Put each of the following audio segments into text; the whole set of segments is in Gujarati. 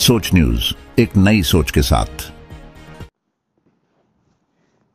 सोच न्यूज एक नई सोच के साथ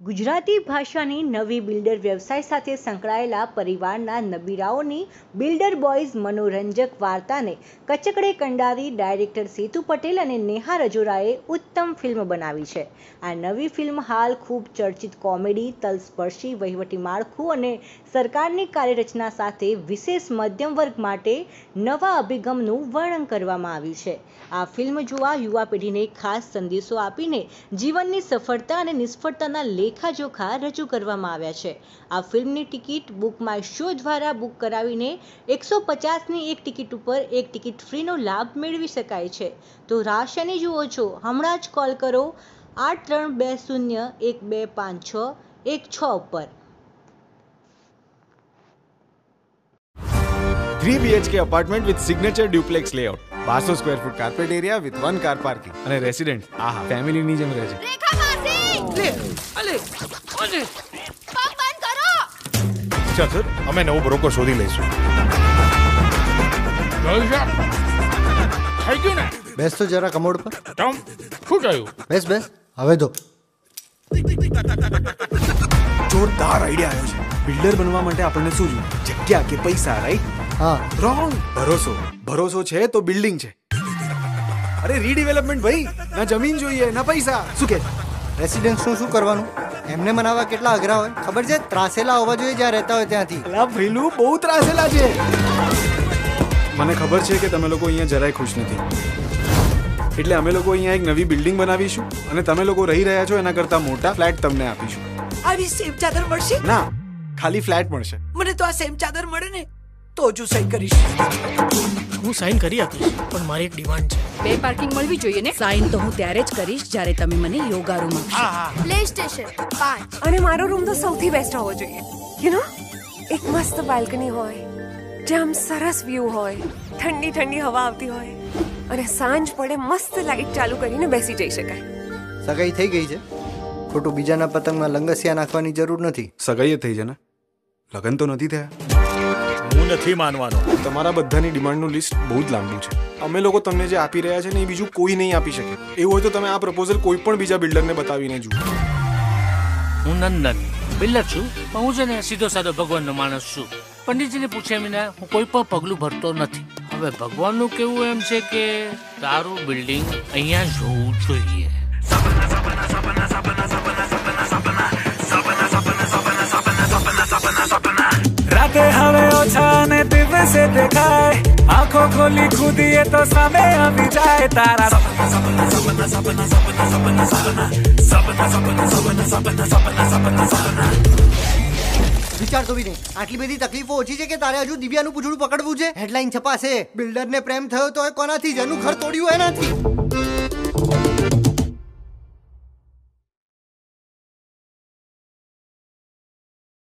ગુજરાતી ભાષાની નવી બિલ્ડર વ્યવસાય સાથે સંકળાયેલા પરિવારના નબીરાઓની બિલ્ડર બોયઝ મનોરંજક વાર્તાને કચકડે કંડારી ડાયરેક્ટર સેતુ પટેલ અને નેહા રજોરાએ ઉત્તમ ફિલ્મ બનાવી છે. આ નવી ફિલ્મ હાલ ખૂબ ચર્ચિત કોમેડી, તલસ્પર્શી, વહીવટી માળખું અને સરકારની કાર્યરચના સાથે વિશેષ મધ્યમ વર્ગ માટે નવા અભિગમનું વર્ણન કરવામાં આવ્યું છે. આ ફિલ્મ જોવા યુવા પેઢીને ખાસ સંદેશો આપીને જીવનની સફળતા અને નિષ્ફળતાના લેખાજોખા રજૂ કરવામાં આવ્યા છે. આ ફિલ્મની ટિકિટ બુક માય શો દ્વારા બુક કરાવીને એકસો પચાસની એક ટિકિટ ઉપર એક ટિકિટ ફ્રીનો લાભ મેળવી શકાય છે. તો રાશને જુઓ છો. હમણાં જ કોલ કરો આઠ ત્રણ બે શૂન્ય એક બે પાંચ છ એક છ ઉપર. Three BHK apartment with signature duplex layout બારસો square foot carpet area with one car parking અને રેસિડેન્ટ આહા. ફેમિલીની જેમ રહે છે. લે અલે ઓને પગ બંધ કરો. ચાલ સર અમે નવો બ્રોકર શોધી લઈશું. સાહેબ થઈ ગયું ને? બેસ તો જરા કમોડ પર. ટમ શું થયું? બેસ બેસ. હવે તો જોરદાર આઈડિયા આવ્યો છે. બિલ્ડર બનવા માટે આપણને શું જોઈએ? જગ્યા કે પૈસા રાઈટ હા. રોંગ ભરોસો. ભરોસો છે તો બિલ્ડિંગ છે. અરે રીડેવલપમેન્ટ ભાઈ ના જમીન જોઈએ ના પૈસા. શું કે? રેસિડેન્સનું શું કરવાનું? એમને મનાવવા કેટલા અઘરા હોય? ખબર છે? ત્રાસેલા હોવા જોઈએ જ્યાં રહેતા હોય ત્યાંથી. અલા ભઈલું બહુ ત્રાસેલા છે. મને ખબર છે કે તમે લોકો અહીંયા જરાય ખુશ નથી. એટલે અમે લોકો અહીંયા એક નવી બિલ્ડિંગ બનાવીશું અને તમે લોકો રહી રહ્યા છો એના કરતાં મોટા ફ્લેટ તમને આપીશું. આવી સેમ ચાદર મળશે? ના ખાલી ફ્લેટ મળશે. મને તો આ સેમ ચાદર મળે ને. તો જ હું સહી કરીશ. હું સાઈન કરી આપીશ પણ મારી એક ડિમાન્ડ છે. બે પાર્કિંગ મળવી જોઈએ ને? સાઈન તો હું ત્યારે જ કરીશ જ્યારે તમે મને યોગા રૂમ આપશો. પ્લે સ્ટેશન પાંચ. અને મારો રૂમ તો સૌથી બેસ્ટ હોવો જોઈએ. યુ નો એક મસ્ત બાલ્કની હોય જ્યાં આમ સરસ વ્યૂ હોય ઠંડી ઠંડી હવા આવતી હોય અને સાંજ પડે મસ્ત લાઈટ ચાલુ કરીને બેસી જઈ શકાય. સગાઈ થઈ ગઈ છે? ખોટું બીજાના પતંગમાં લંગસિયા નાખવાની જરૂર નથી? સગાઈ થઈ છે ને? લગન તો નથી થયા? હું નથી માનવાનો. તમારા બધાની ડિમાન્ડનું લિસ્ટ બહુ જ લાંબુ છે. અમે લોકો તમને જે આપી રહ્યા છે ને એ બીજું કોઈ નહીં આપી શકે. એવું હોય તો તમે આ પ્રપોઝલ કોઈ પણ બીજા બિલ્ડરને બતાવીને જુઓ. હું નંદન. બિલ્ડર છું પણ હું છે ને સીધો સાધો ભગવાનનો માણસ છું. પંડિતજીને પૂછ્યા વિના હું કોઈ પણ પગલું ભરતો નથી. હવે ભગવાનનું કેવું એમ છે કે તારું બિલ્ડિંગ અહીંયા જોવું જોઈએ. રાતે હવે ઓછા ને દિવસે દેખાય આંખો ખોલી ખુદીએ તો સામે આવી જાય તારા સપના સપના સપના સપના સપના સપના સપના સપના સપના સપના સપના સપના સપના સપના વિચારતો બી નહીં આટલી બધી તકલીફો ઓછી છે કે તારે હજુ દિવ્યાનું પૂછડું પકડવું છે હેડલાઇન છપાશે બિલ્ડરને પ્રેમ થયો તો કોનાથી જેનું ઘર તોડ્યું એનાથી